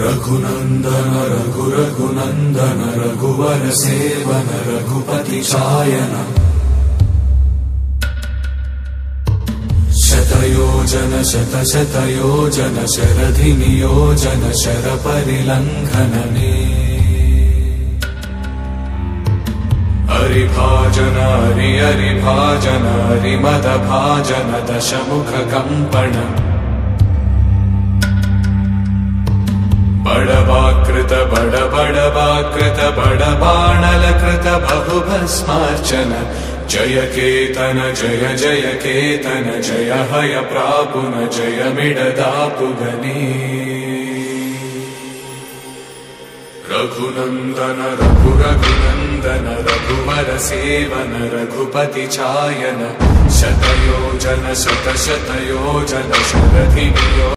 रघुनन्दन रघु रघुनन्दन रघुवर सेवन रघुपति चायन। शतयोजन शत शतयोजन शरधि नियोजन शर परिलङ्घनने हरिभाजन हरि हरिभाजन हरिमदभाजन दशमुख बडवाकृत बड बडवाकृत बडबाणलकृत बहुभस्मार्चन। जय केतन जय जय केतन जय हय प्रापुन जय मिडदापुगनी। रघुनन्दन रघु रघुनन्दन रघुवर सेवन रघुपति चायन शतयोजन शत शतयोजन शरधि